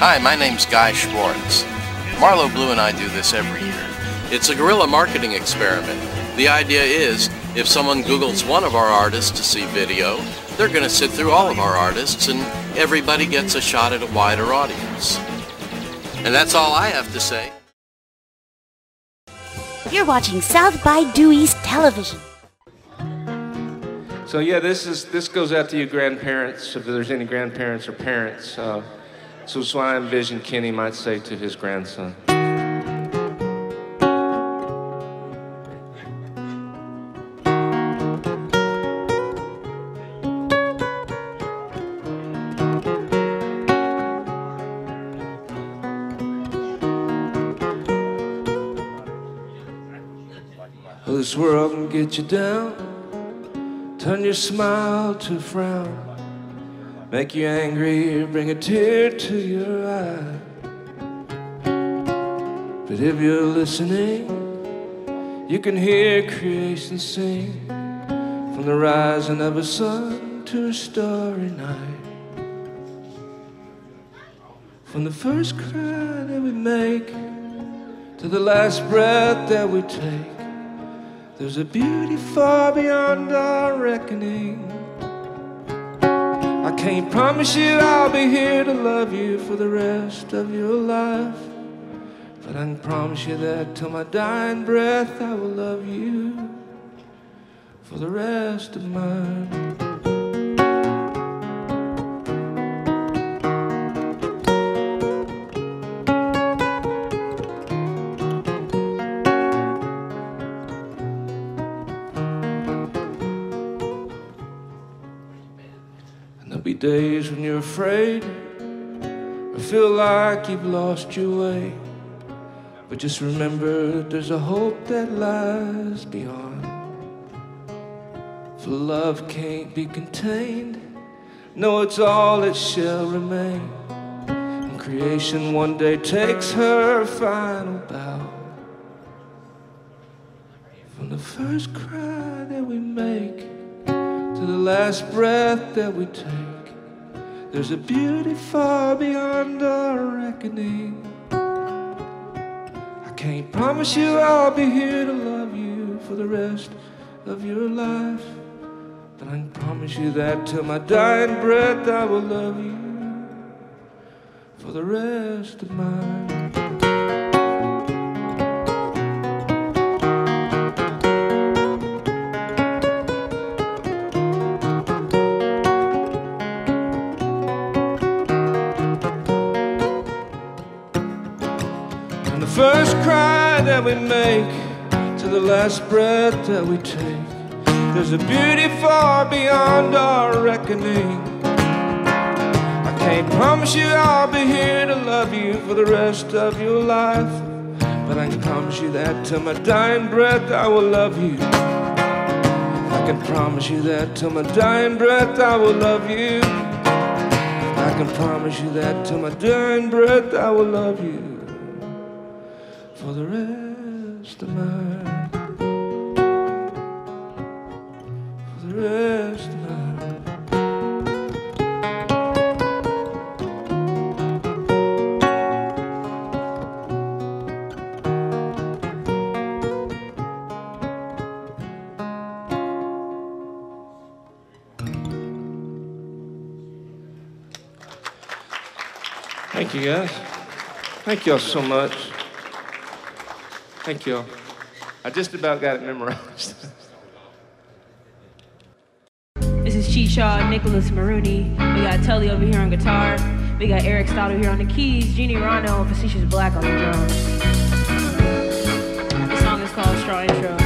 Hi, my name's Guy Schwartz. Marlo Blue and I do this every year. It's a guerrilla marketing experiment. The idea is, if someone Googles one of our artists to see video, they're going to sit through all of our artists and everybody gets a shot at a wider audience. And that's all I have to say. You're watching South by Due East Television. So yeah, this is this goes out to you grandparents, if there's any grandparents or parents. Uh, so it's what I envision Kenny might say to his grandson. This world can get you down, turn your smile to frown. Make you angry, bring a tear to your eye. But if you're listening, you can hear creation sing from the rising of a sun to a starry night. From the first cry that we make to the last breath that we take, there's a beauty far beyond our reckoning. I can't promise you I'll be here to love you for the rest of your life. But I can promise you that till my dying breath I will love you for the rest of mine. Days when you're afraid or feel like you've lost your way. But just remember there's a hope that lies beyond. For love can't be contained. No, it's all that shall remain. And creation one day takes her final bow. From the first cry that we make to the last breath that we take. There's a beauty far beyond our reckoning. I can't promise you I'll be here to love you for the rest of your life. But I can promise you that till my dying breath I will love you for the rest of mine. From that we make to the last breath that we take, there's a beauty far beyond our reckoning. I can't promise you I'll be here to love you for the rest of your life, but I can promise you that till my dying breath I will love you. I can promise you that till my dying breath I will love you. I can promise you that till my dying breath I will love you for the rest of mine. For the rest of. Thank you guys. Thank y'all so much. Thank you. I just about got it memorized. This is Cheech Nicholas Maroney. We got Tully over here on guitar. We got Eric Stottle here on the keys. Jeannie Rano and Facetious Black on the drums. The song is called Straw Intro.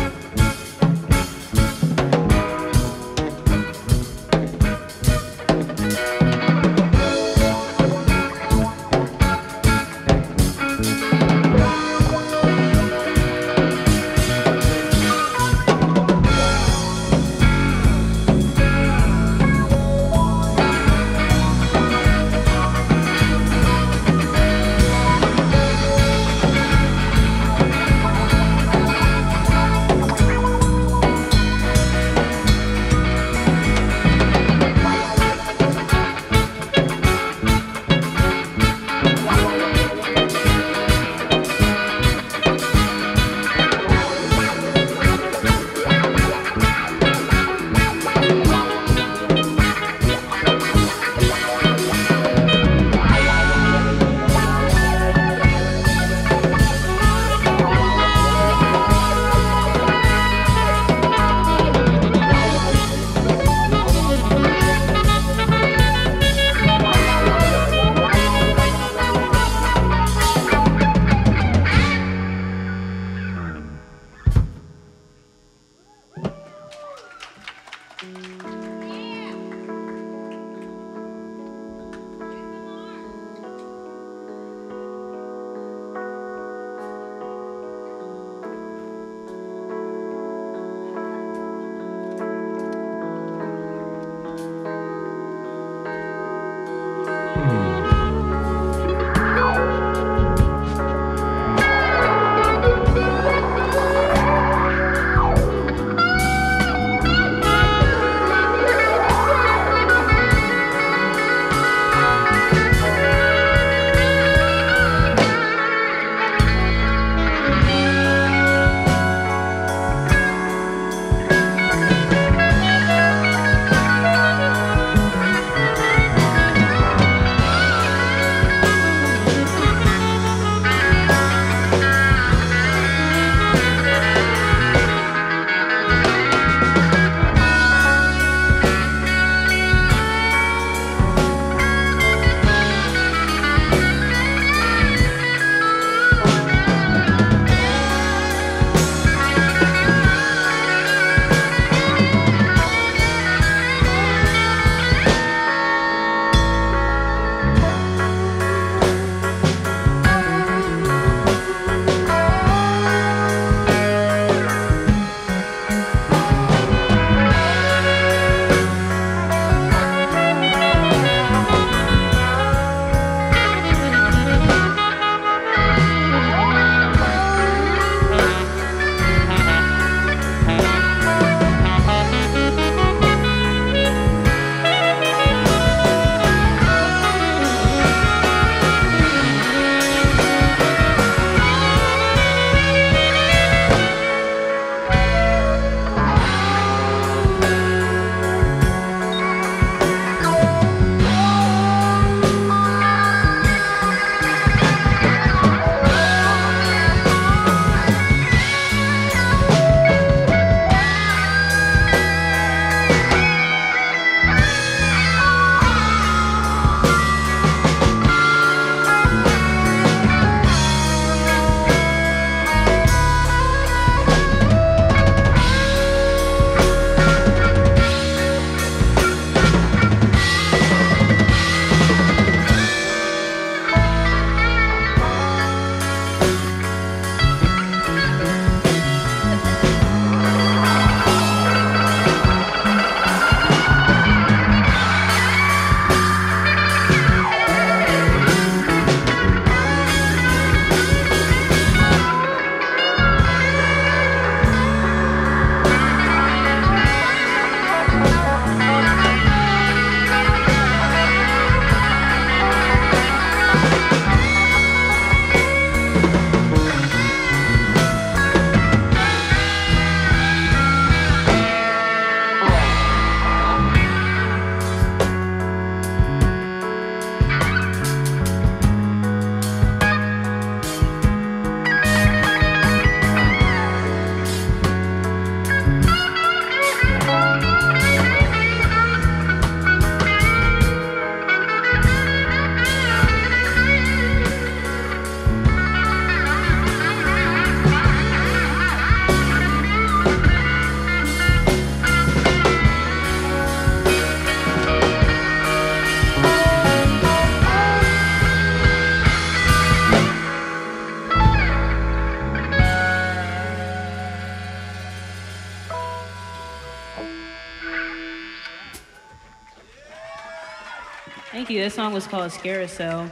This song was called Carousel,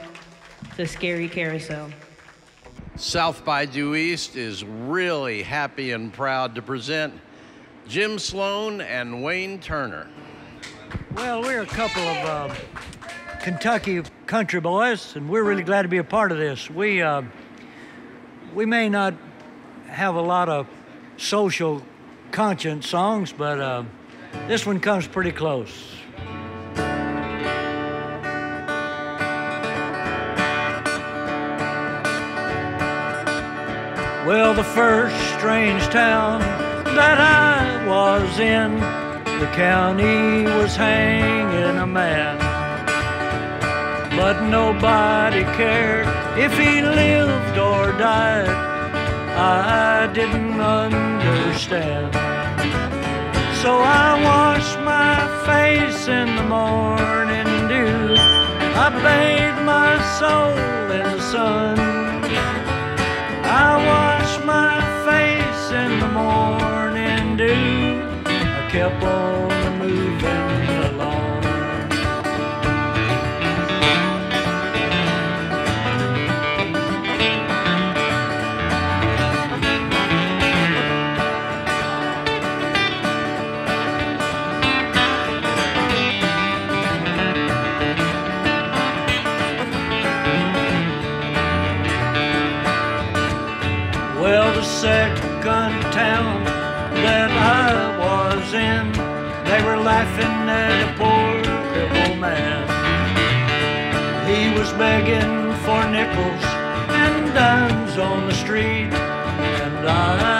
the scary carousel. South by Due East is really happy and proud to present Jim Sloan and Wayne Turner. Well, we're a couple of uh, Kentucky country boys, and we're really glad to be a part of this. We uh, we may not have a lot of social conscience songs, but uh, this one comes pretty close. Well, the first strange town that I was in, the county was hanging a man. But nobody cared if he lived or died. I didn't understand. So I washed my face in the morning dew. I bathed my soul in the sun. que é bom. begging for nickels and dimes on the street, and I.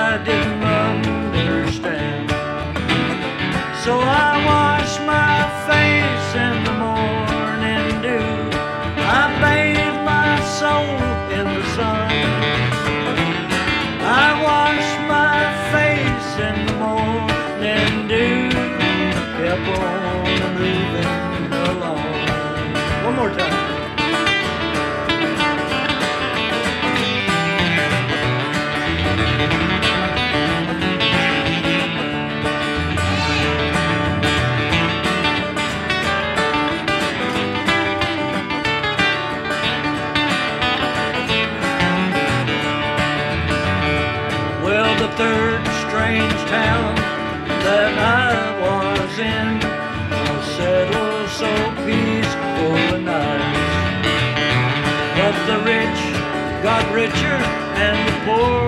poor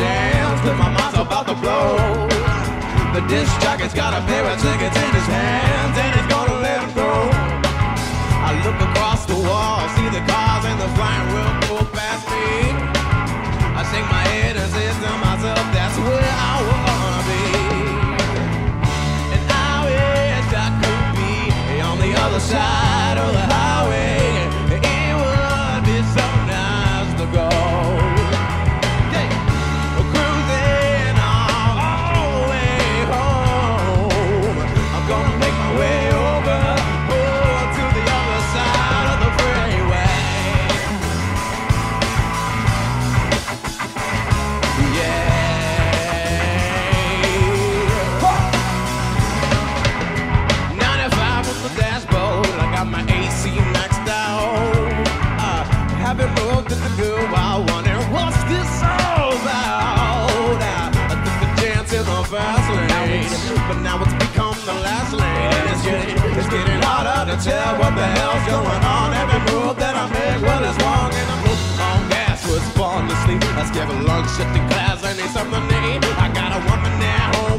jams, cause my mind's about to blow. The disc jockey's got a pair of tickets in his hands, and he's gonna let them go. I look across the wall, see the cars and the flying real cool past me. I shake my head and say to myself, that's where I wanna be. And I wish I could be on the other side. Tell what the hell's going on. Every move that I make, well, it's wrong. And I'm looking on gas was born to sleep. I skip a lunch at the class, I need something to eat. I got a woman at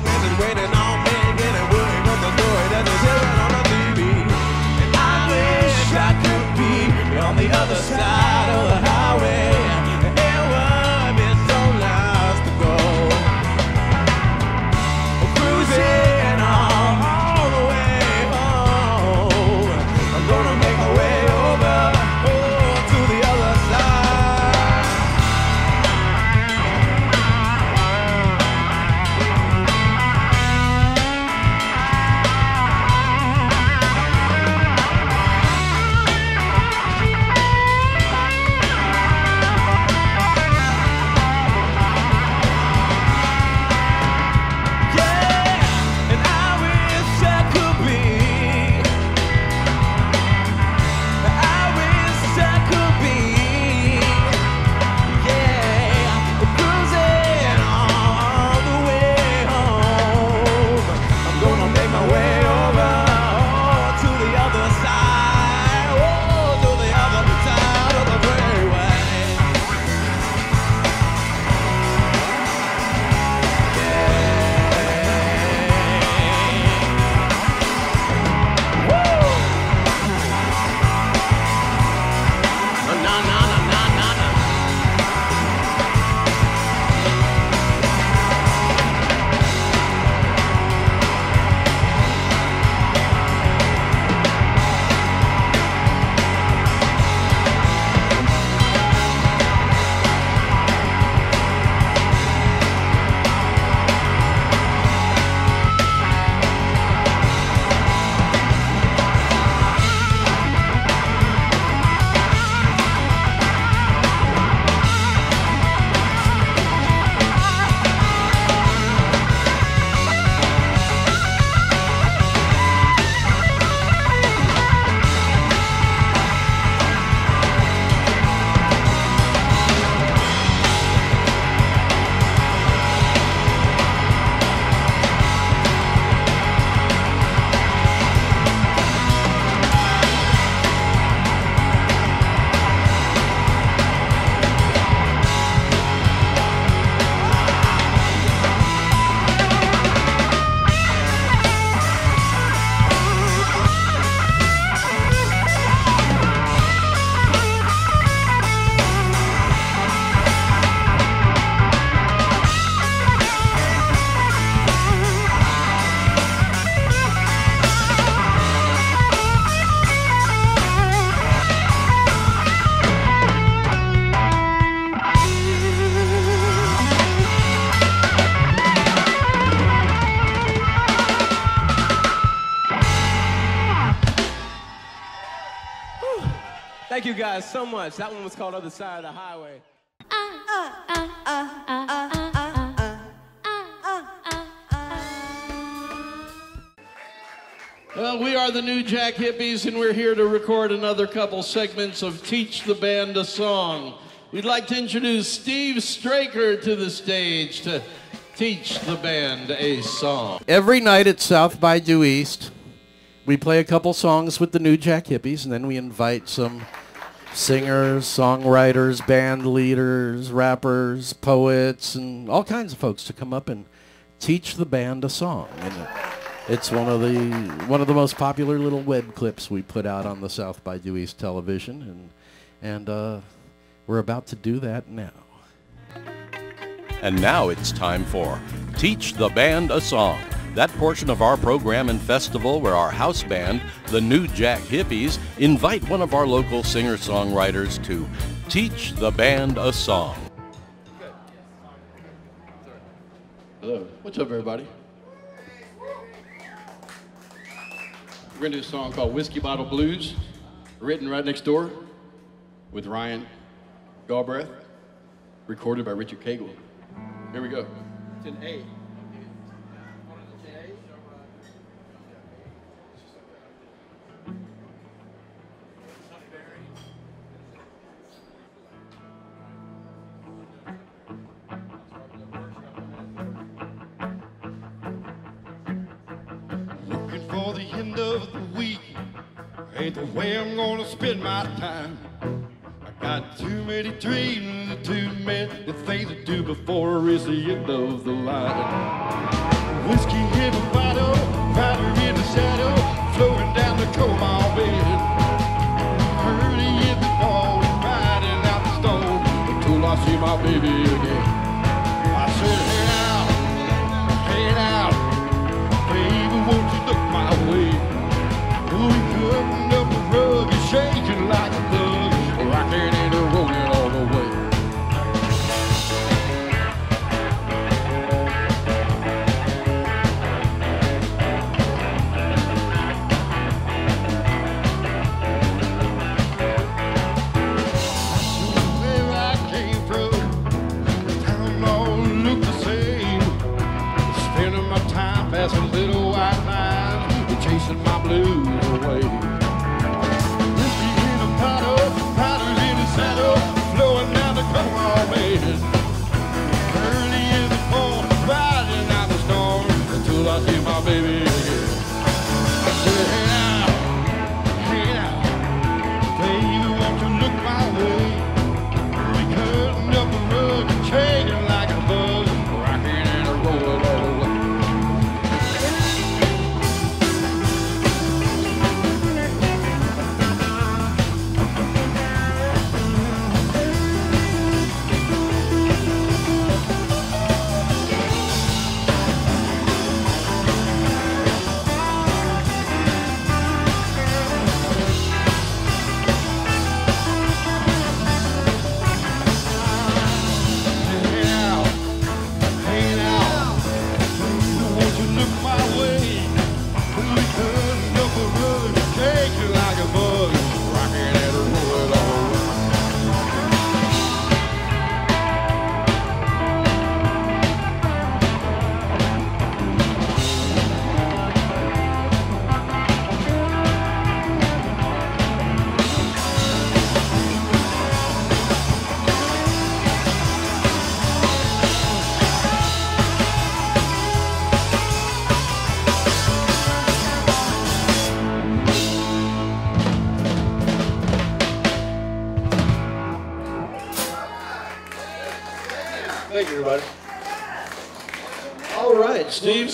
so much. That one was called Other Side of the Highway. Well, we are the New Jack Hippies, and we're here to record another couple segments of Teach the Band a Song. We'd like to introduce Steve Straker to the stage to teach the band a song. Every night at South by Due East, we play a couple songs with the New Jack Hippies, and then we invite some singers, songwriters, band leaders, rappers, poets, and all kinds of folks to come up and teach the band a song. And it's one of the one of the most popular little web clips we put out on the South by Due East television, and and uh, we're about to do that now. And now it's time for Teach the Band a Song. That portion of our program and festival where our house band, the New Jack Hippies, invite one of our local singer-songwriters to teach the band a song. Hello. What's up, everybody? We're going to do a song called Whiskey Bottle Blues, written right next door with Ryan Galbraith, recorded by Richard Cagle. Here we go. It's an A. ain't the way I'm gonna spend my time. I got too many dreams and too many things to do before I reach the end of the line. Whiskey in a bottle, powder in the shadow, flowing down the cobalt bed. Early in the dawn, riding out the stone until I see my baby again. Shaking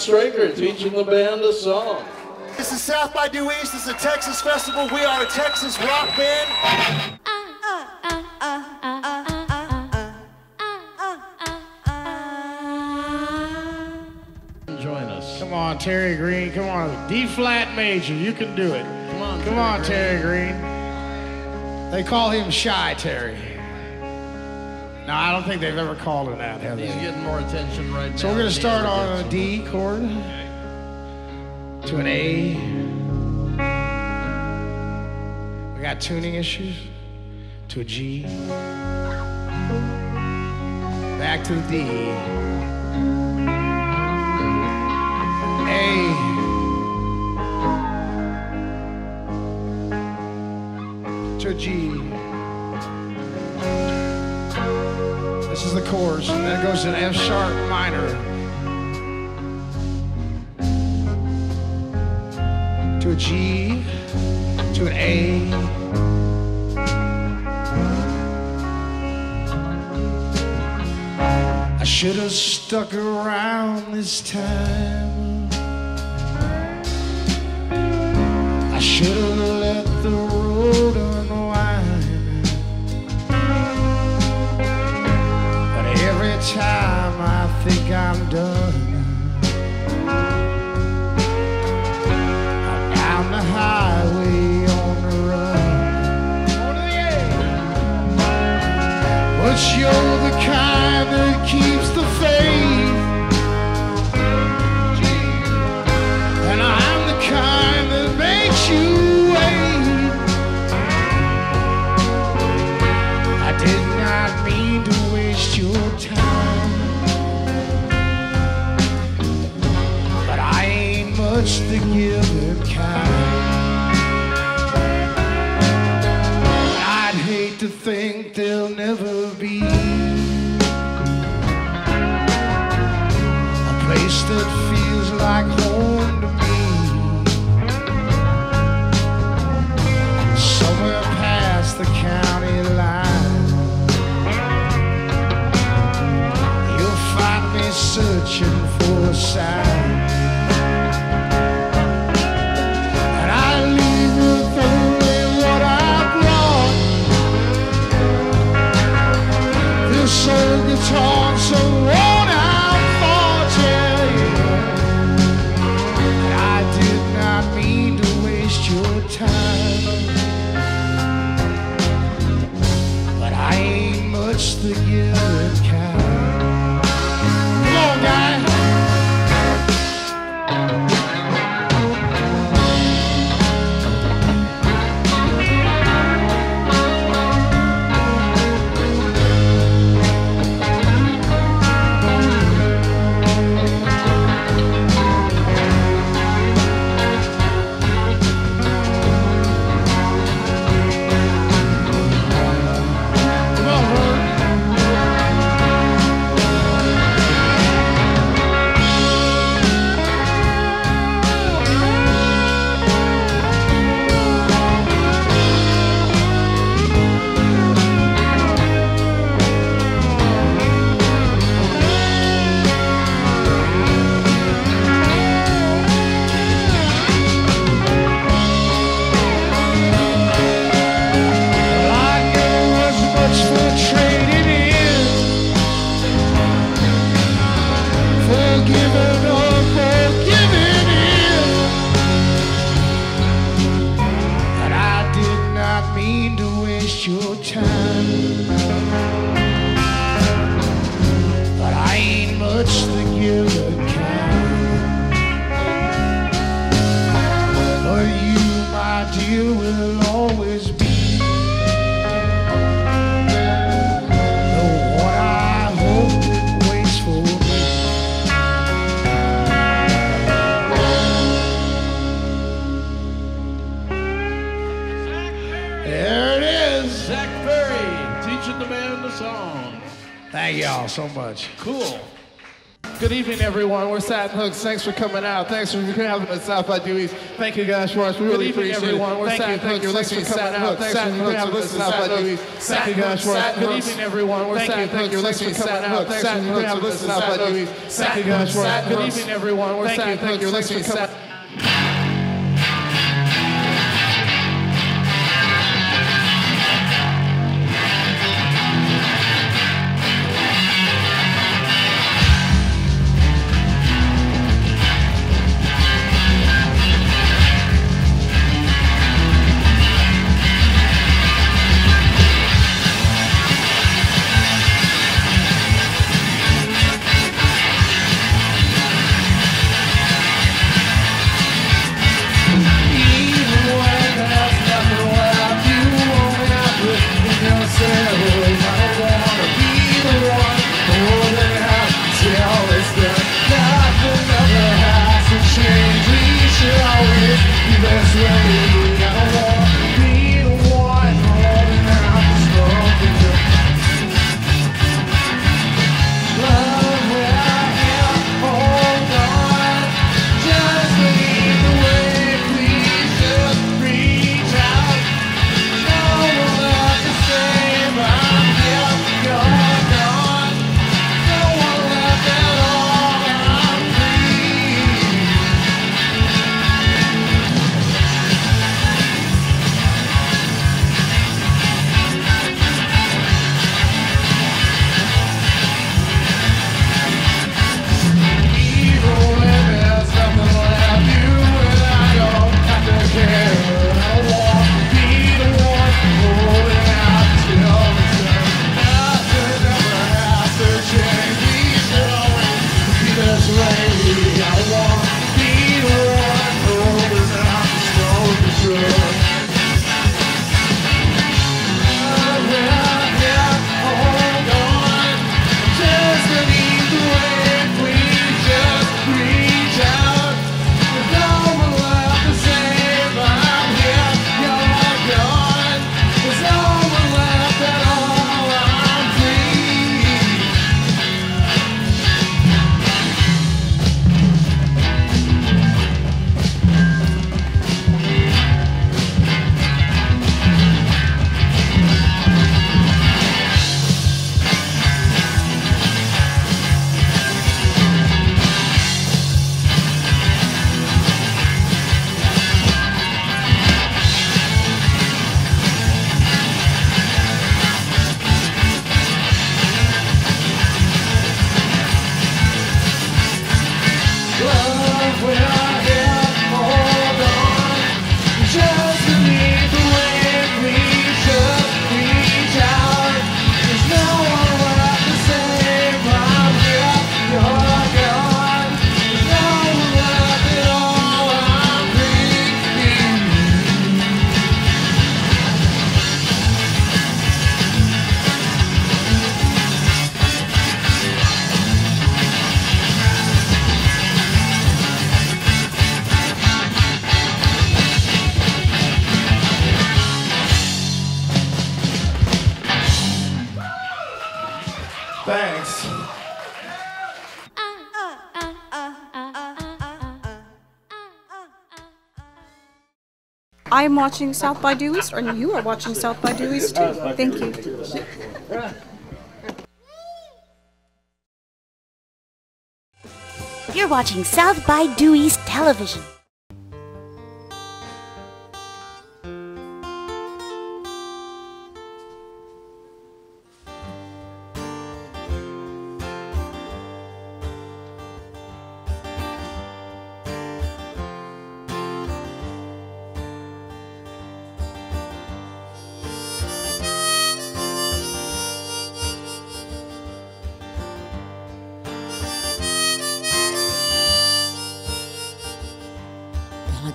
Straker teaching the band a song. This is South by Due East. This is a Texas festival. We are a Texas rock band. Join us. Come on, Terry Green. Come on. D flat major. You can do it. Come on, Come on, Terry Green. They call him Shy Terry. No, I don't think they've ever called him that, have He's they? getting more attention right now. So we're going to start on a D chord to an A. We got tuning issues to a G. Back to the D. A. To a G. is the chorus, and then it goes to an F sharp minor. To a G, to an A. I should have stuck around this time. I should have let the road unwind. Time I think I'm done, I'm down the highway on the run. But you're the kind Hooks. Thanks for coming out. Thanks for having us South by Due East. Thank you guys for us. We really evening, appreciate everyone. it. We're Thank you. Thank you. Thanks for coming out. Thanks for having us South by Due East. Thank you guys for Satin Good evening, everyone. We're Thank you. Thank you. Thanks for coming out. Thanks for having us South by Due East. Thank you guys for Good evening, everyone. We're Satin Thank you. Thanks for coming Thank watching South by Due East, and you are watching South by Due East too. Thank you. You're watching South by Due East Television.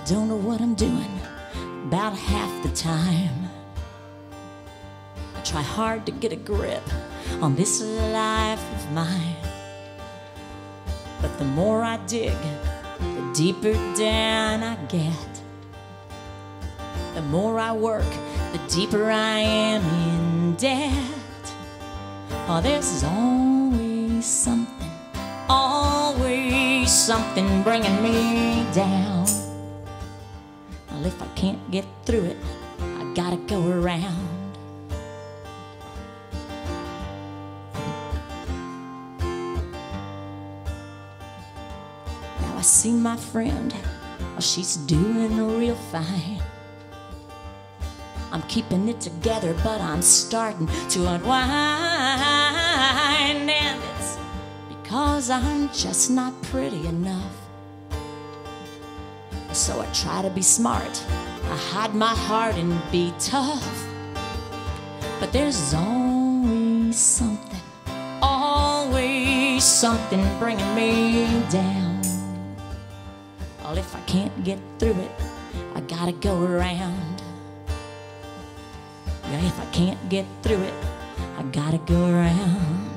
Don't know what I'm doing about half the time. I try hard to get a grip on this life of mine. But the more I dig, the deeper down I get. The more I work, the deeper I am in debt. Oh, there's always something, always something bringing me down. Well, can't get through it, I gotta go around. Now I see my friend, oh, she's doing real fine. I'm keeping it together, but I'm starting to unwind. And it's because I'm just not pretty enough. So I try to be smart. I hide my heart and be tough. But there's always something, always something bringing me down. Well, if I can't get through it, I gotta go around. Yeah, if I can't get through it, I gotta go around.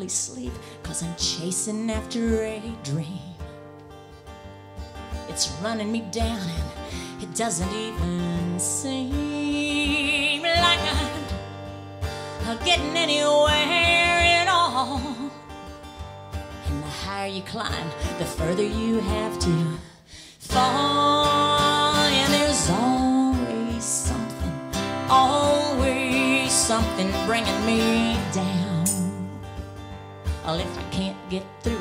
Hardly sleep cause I'm chasing after a dream. It's running me down and it doesn't even seem like I'm getting anywhere at all. And the higher you climb, the further you have to fall. And there's always something, always something bringing me down. If I can't get through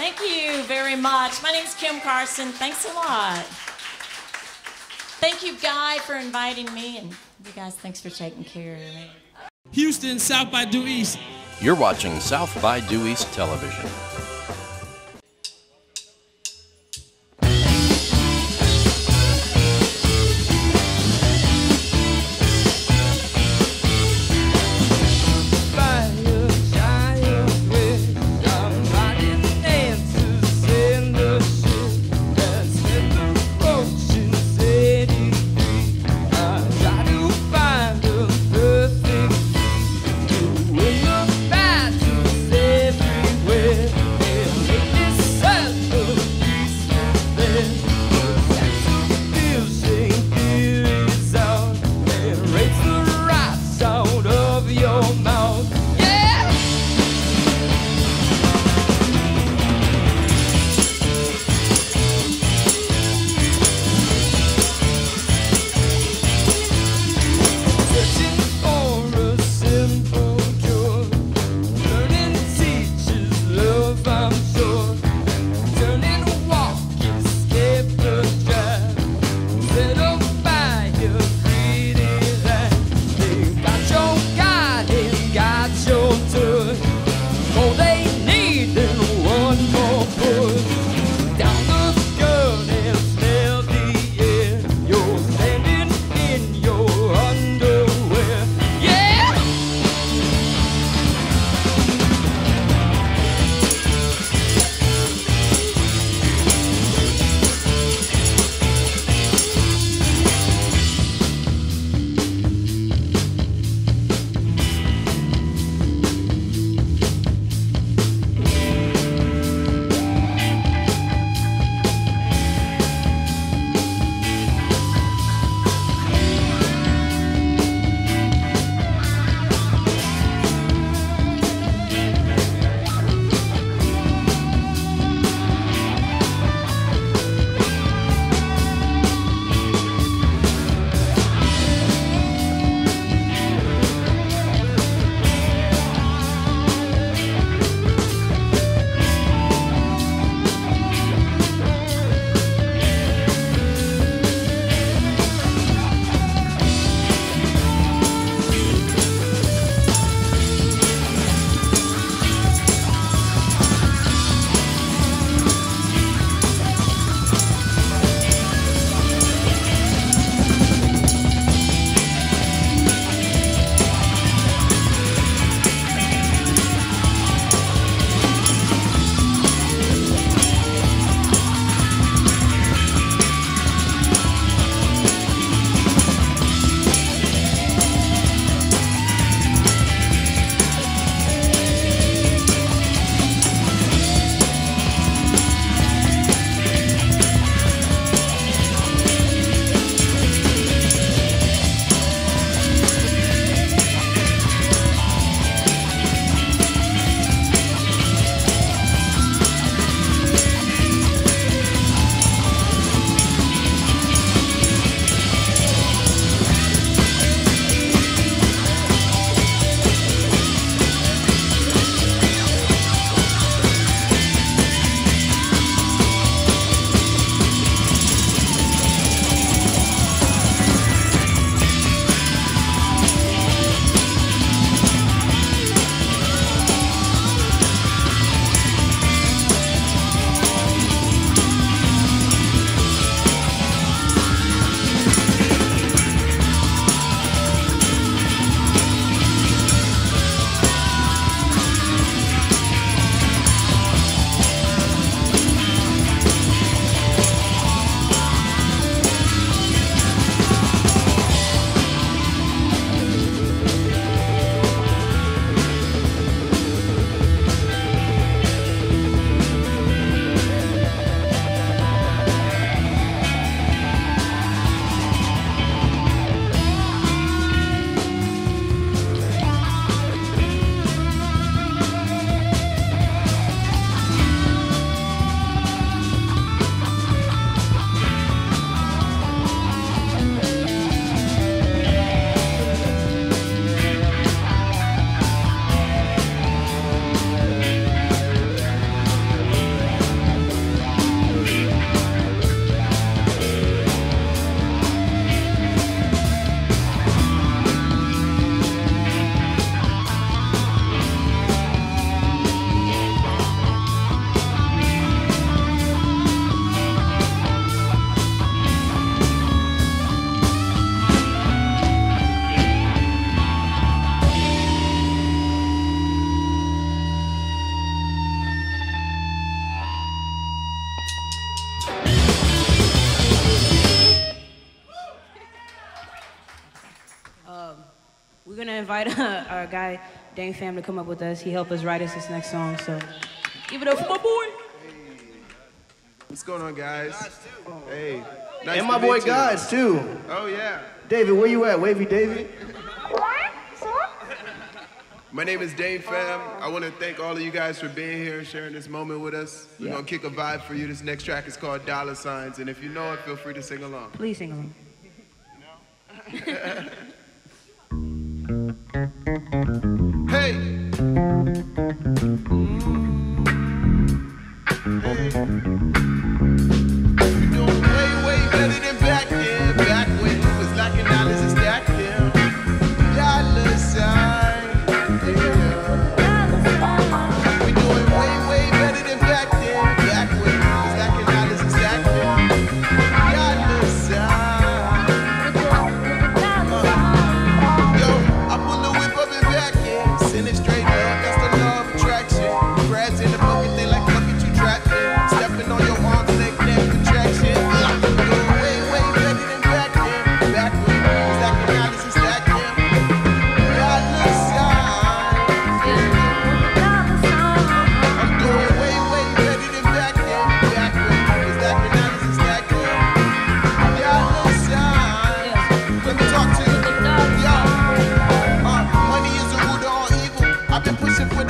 Thank you very much. My name is Kim Carson. Thanks a lot. Thank you, Guy, for inviting me, and you guys, thanks for taking care of me. Houston, South by Due East. You're watching South by Due East Television. Invite uh, our guy Dane Fam to come up with us. He helped us write us this next song. So give it up for my boy. What's going on, guys? Hey. Nice and my boy meet you. Gods too. Oh yeah. David, where you at? Wavy David. My name is Dane Fam. I want to thank all of you guys for being here and sharing this moment with us. We're Yeah. gonna kick a vibe for you. This next track is called Dollar Signs, and if you know it, feel free to sing along. Please sing along. Hey. We're I've been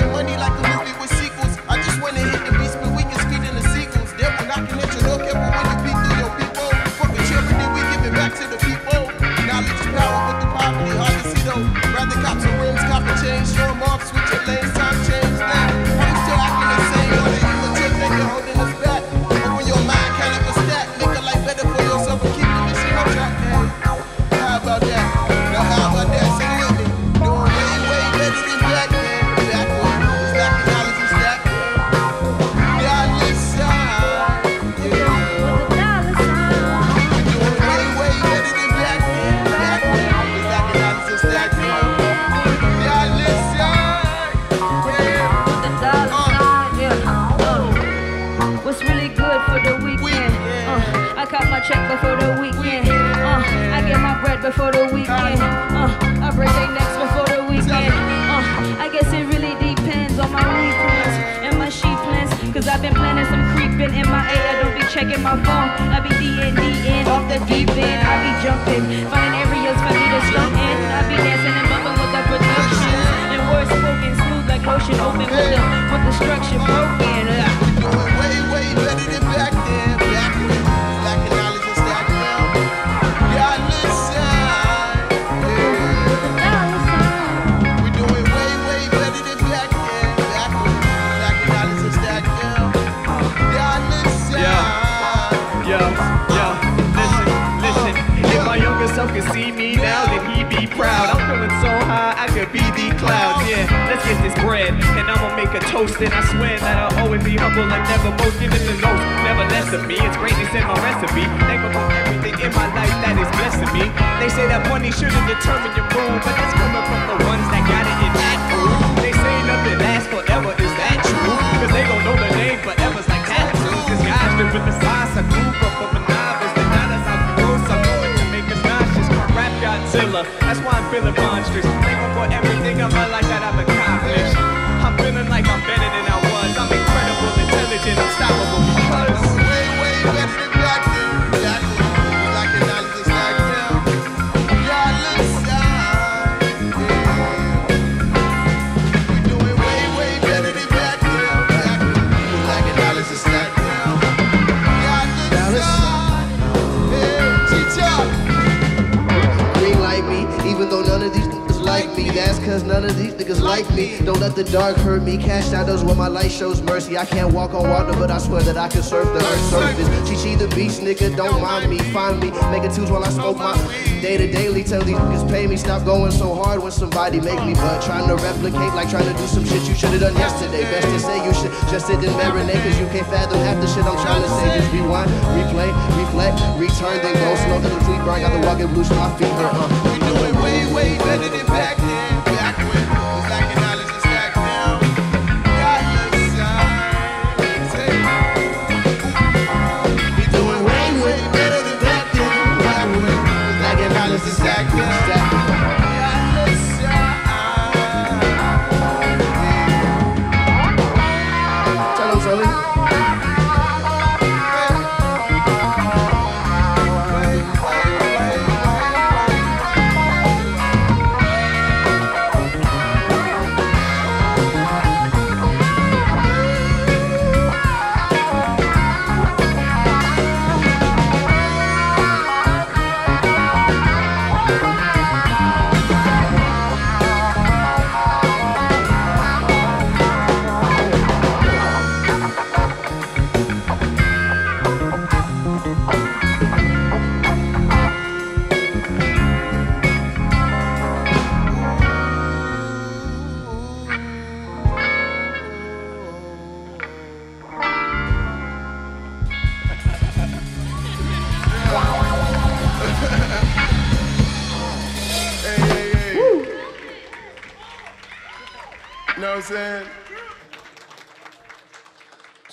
The never less of me. It's greatness in my recipe. Thankful for everything in my life that is blessing me. They say that money shouldn't determine your mood, but that's coming from the ones that got it in that food. They say nothing lasts forever. Is that true? Cause they gon' know the name forever's like tattoos. Disguised with the sauce. I grew up from a novice. The dollars out the. I'm going to make us nauseous. Rap Godzilla. That's why I'm feeling monstrous. Thankful for everything in my life that I've accomplished. Cause none of these niggas like me. Don't let the dark hurt me. Cast shadows where my light shows mercy. I can't walk on water, but I swear that I can surf the earth's surface. Chi the beach, nigga, don't mind me. Find me, make it twos while I smoke my day to daily. Tell these niggas pay me. Stop going so hard when somebody make me. But trying to replicate, like trying to do some shit you should have done yesterday. Best to say you should just sit and marinate, cause you can't fathom half the shit I'm trying to say. Just rewind, replay, reflect, return, then go slow. Then the tweet burn, got the walking blue, my feet hurt. Uh. We doing way, way better than back then.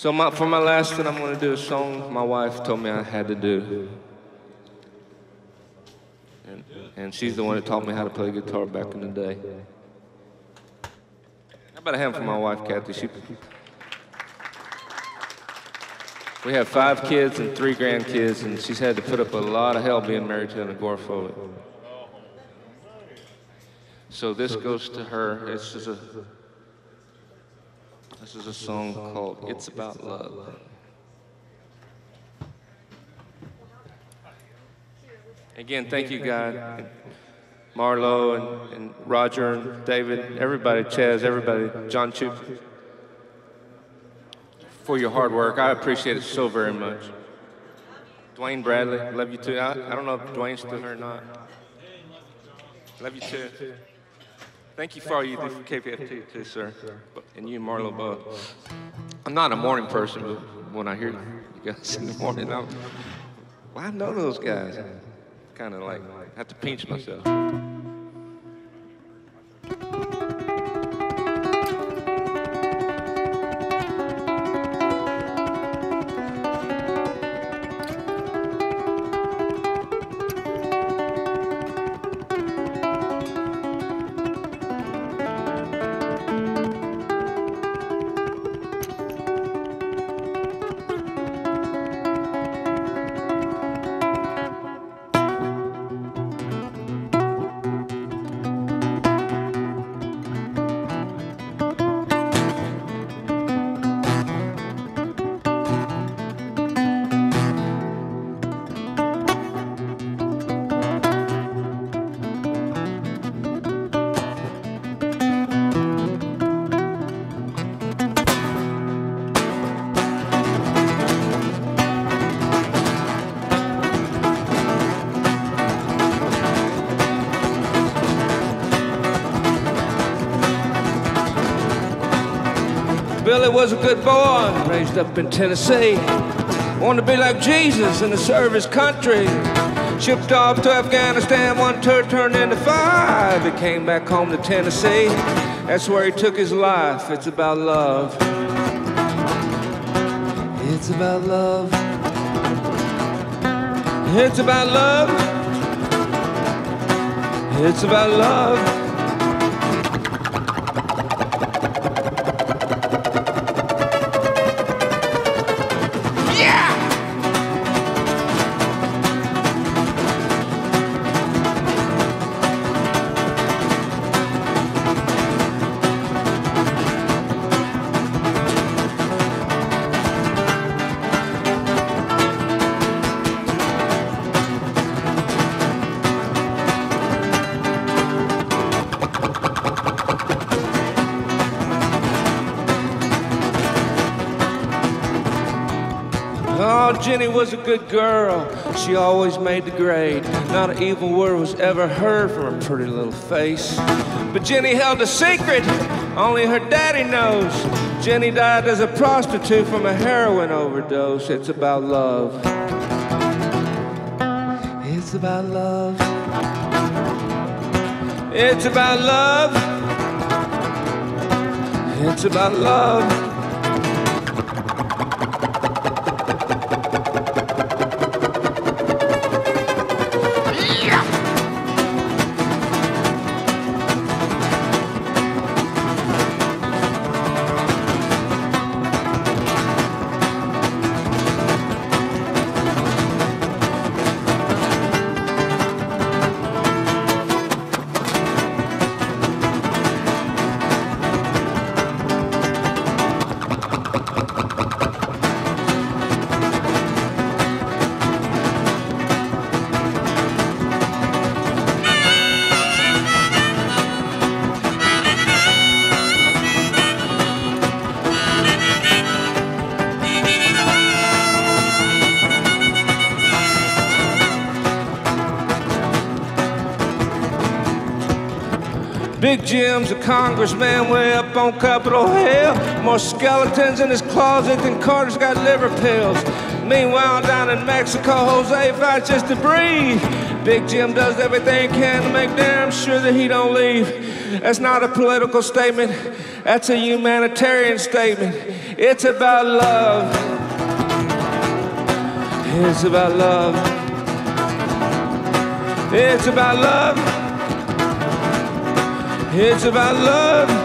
So my, for my last one, I'm going to do a song my wife told me I had to do. And, and she's the one that taught me how to play guitar back in the day. How about a hand for my wife, Kathy? She, we have five kids and three grandkids, and she's had to put up a lot of hell being married to an agoraphobic. So this goes to her. This is a this is a song called "It's About Love." Again, thank you, God, Marlo and, and Roger and David, everybody, Chaz, everybody, John Chup, for your hard work. I appreciate it so very much. Dwayne Bradley, love you too. I, I don't know if Dwayne's still here or not. Love you too. Thank you for all you do for KPFT too, sir. And you, Marlo, both. I'm not a morning person, but when I hear you guys in the morning, I'm, well, I know those guys. Kind of like I have to pinch myself. Was a good boy, raised up in Tennessee. Wanted to be like Jesus and to serve his country. Shipped off to Afghanistan, one tour turned into five. He came back home to Tennessee. That's where he took his life. It's about love. It's about love. It's about love. It's about love. Good girl. She always made the grade. Not an evil word was ever heard from her pretty little face. But Jenny held a secret only her daddy knows. Jenny died as a prostitute from a heroin overdose. It's about love. It's about love. It's about love. It's about love. Big Jim's a congressman way up on Capitol Hill. More skeletons in his closet than Carter's got liver pills. Meanwhile, down in Mexico, Jose fights just to breathe. Big Jim does everything he can to make damn sure that he don't leave. That's not a political statement. That's a humanitarian statement. It's about love. It's about love. It's about love. It's about love.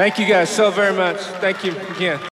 Thank you guys so very much. Thank you again.